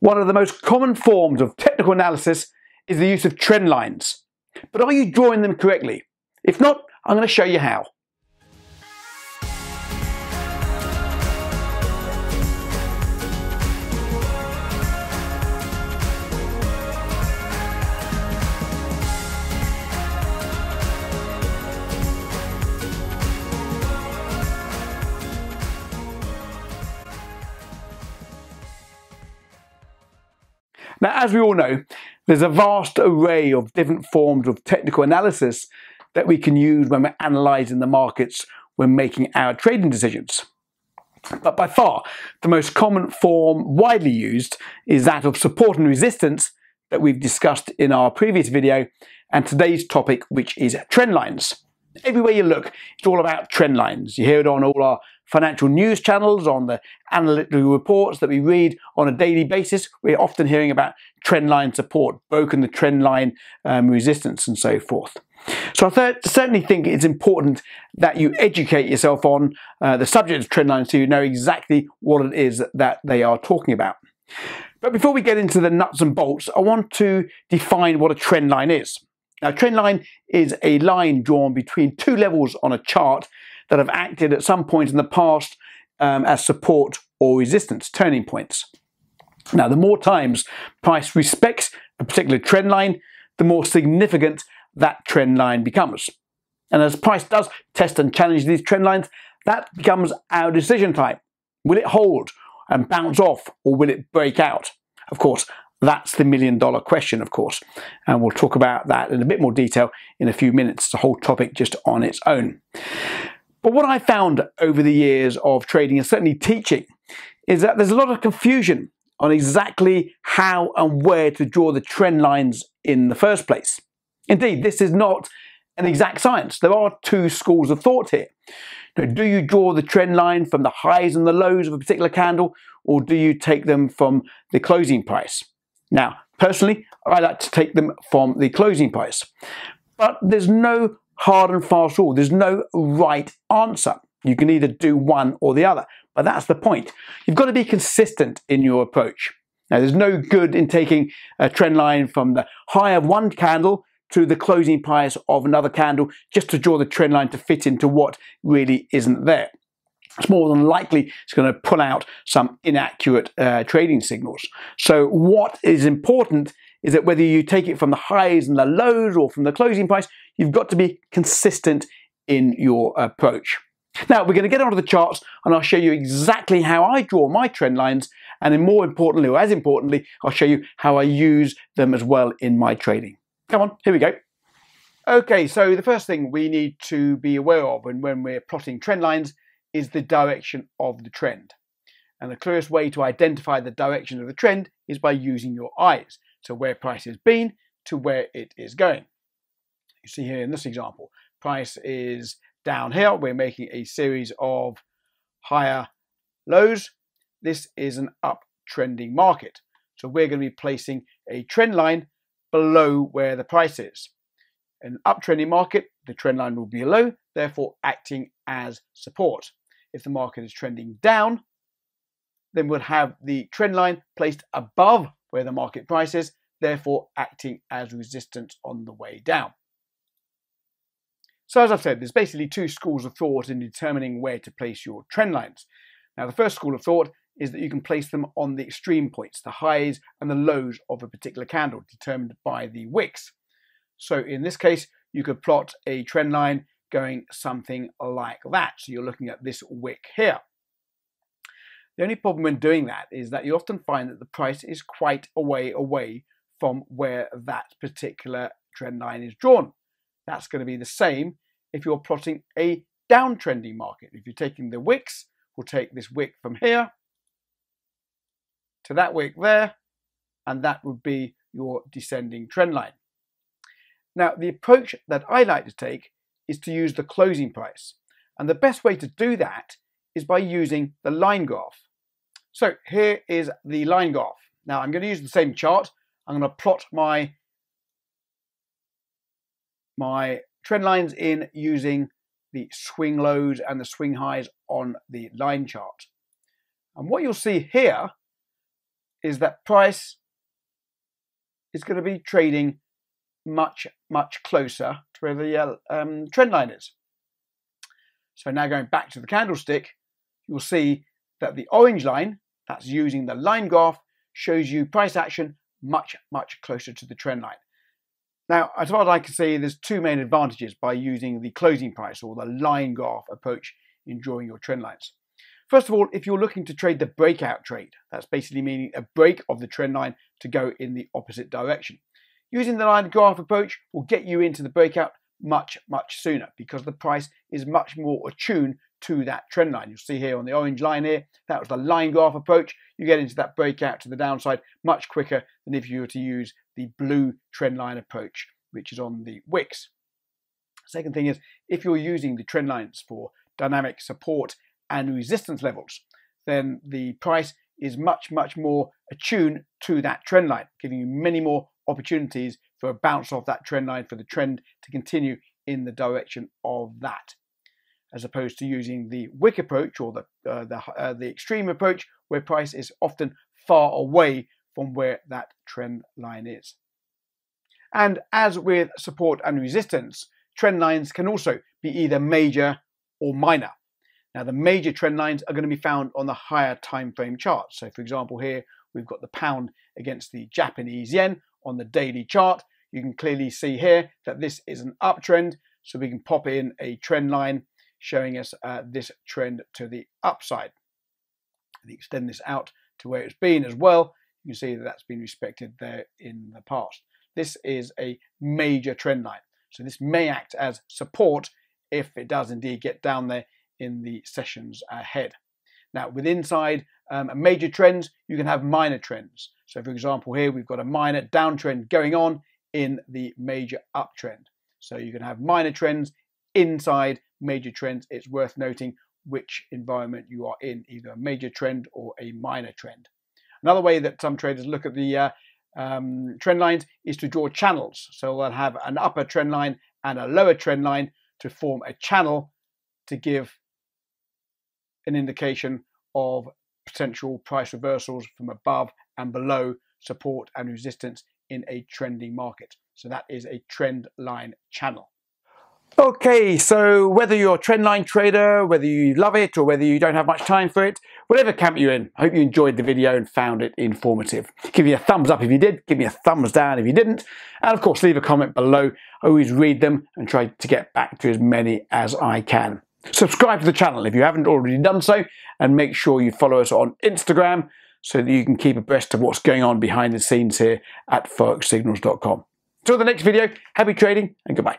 One of the most common forms of technical analysis is the use of trend lines. But are you drawing them correctly? If not, I'm going to show you how. Now, as we all know, there's a vast array of different forms of technical analysis that we can use when we're analysing the markets when making our trading decisions. But by far, the most common form widely used is that of support and resistance that we've discussed in our previous video and today's topic, which is trend lines. Everywhere you look, it's all about trend lines. You hear it on all our financial news channels, on the analytical reports that we read on a daily basis. We're often hearing about trend line support, broken the trend line um, resistance, and so forth. So I th- certainly think it's important that you educate yourself on uh, the subject of trend lines so you know exactly what it is that they are talking about. But before we get into the nuts and bolts, I want to define what a trend line is. Now, trend line is a line drawn between two levels on a chart that have acted at some point in the past um, as support or resistance turning points. Now, the more times price respects a particular trend line, the more significant that trend line becomes. And as price does test and challenge these trend lines, that becomes our decision time. Will it hold and bounce off or will it break out? Of course, that's the million dollar question, of course. And we'll talk about that in a bit more detail in a few minutes. It's a whole topic just on its own. But what I found over the years of trading and certainly teaching is that there's a lot of confusion on exactly how and where to draw the trend lines in the first place. Indeed, this is not an exact science. There are two schools of thought here. Now, do you draw the trend line from the highs and the lows of a particular candle, or do you take them from the closing price? Now, personally, I like to take them from the closing price. But there's no hard and fast rule. There's no right answer. You can either do one or the other. But that's the point. You've got to be consistent in your approach. Now, there's no good in taking a trend line from the high of one candle to the closing price of another candle just to draw the trend line to fit into what really isn't there. It's more than likely it's going to pull out some inaccurate uh, trading signals. So, what is important is that whether you take it from the highs and the lows or from the closing price, you've got to be consistent in your approach. Now, we're going to get onto the charts and I'll show you exactly how I draw my trend lines. And then more importantly, or as importantly, I'll show you how I use them as well in my trading. Come on, here we go. Okay, so the first thing we need to be aware of when, when we're plotting trend lines is the direction of the trend. And the clearest way to identify the direction of the trend is by using your eyes. So where price has been to where it is going. You see here in this example, price is down here. We're making a series of higher lows. This is an uptrending market. So we're going to be placing a trend line below where the price is. An uptrending market, the trend line will be low, therefore acting as support. If the market is trending down, then we'll have the trend line placed above where the market price is, therefore acting as resistance on the way down. So as I've said, there's basically two schools of thought in determining where to place your trend lines. Now the first school of thought is that you can place them on the extreme points, the highs and the lows of a particular candle determined by the wicks. So in this case, you could plot a trend line going something like that. So you're looking at this wick here. The only problem when doing that is that you often find that the price is quite a way away from where that particular trend line is drawn. That's going to be the same if you're plotting a downtrending market. If you're taking the wicks, we'll take this wick from here to that wick there, and that would be your descending trend line. Now, the approach that I like to take is to use the closing price. And the best way to do that is by using the line graph. So here is the line graph. Now I'm going to use the same chart. I'm going to plot my, my trend lines in using the swing lows and the swing highs on the line chart. And what you'll see here is that price is going to be trading much, much closer to where the uh, um, trend line is. So now going back to the candlestick, you'll see that the orange line, that's using the line graph, shows you price action much, much closer to the trend line. Now, as far as I can see, there's two main advantages by using the closing price or the line graph approach in drawing your trend lines. First of all, if you're looking to trade the breakout trade, that's basically meaning a break of the trend line to go in the opposite direction. Using the line graph approach will get you into the breakout much, much sooner because the price is much more attuned to that trend line. You'll see here on the orange line here, that was the line graph approach. You get into that breakout to the downside much quicker than if you were to use the blue trend line approach, which is on the wicks. Second thing is, if you're using the trend lines for dynamic support and resistance levels, then the price is much, much more attuned to that trend line, giving you many more opportunities for a bounce off that trend line for the trend to continue in the direction of that, as opposed to using the wick approach or the uh, the uh, the extreme approach, where price is often far away from where that trend line is. And as with support and resistance, trend lines can also be either major or minor. Now, the major trend lines are going to be found on the higher time frame charts. So, for example, here we've got the pound against the Japanese yen on the daily chart. You can clearly see here that this is an uptrend. So we can pop in a trend line showing us uh, this trend to the upside. And extend this out to where it's been as well. You can see that that's been respected there in the past. This is a major trend line. So this may act as support if it does indeed get down there in the sessions ahead. Now, with inside um, major trends, you can have minor trends. So, for example, here we've got a minor downtrend going on in the major uptrend. So, you can have minor trends inside major trends. It's worth noting which environment you are in, either a major trend or a minor trend. Another way that some traders look at the uh, um, trend lines is to draw channels. So, they'll have an upper trend line and a lower trend line to form a channel to give an indication of potential price reversals from above and below support and resistance in a trending market. So that is a trend line channel. Okay, so whether you're a trend line trader, whether you love it or whether you don't have much time for it, whatever camp you're in, I hope you enjoyed the video and found it informative. Give me a thumbs up if you did, give me a thumbs down if you didn't, and of course leave a comment below. I always read them and try to get back to as many as I can. Subscribe to the channel if you haven't already done so, and make sure you follow us on Instagram so that you can keep abreast of what's going on behind the scenes here at forexsignals.com. Until the next video, happy trading and goodbye.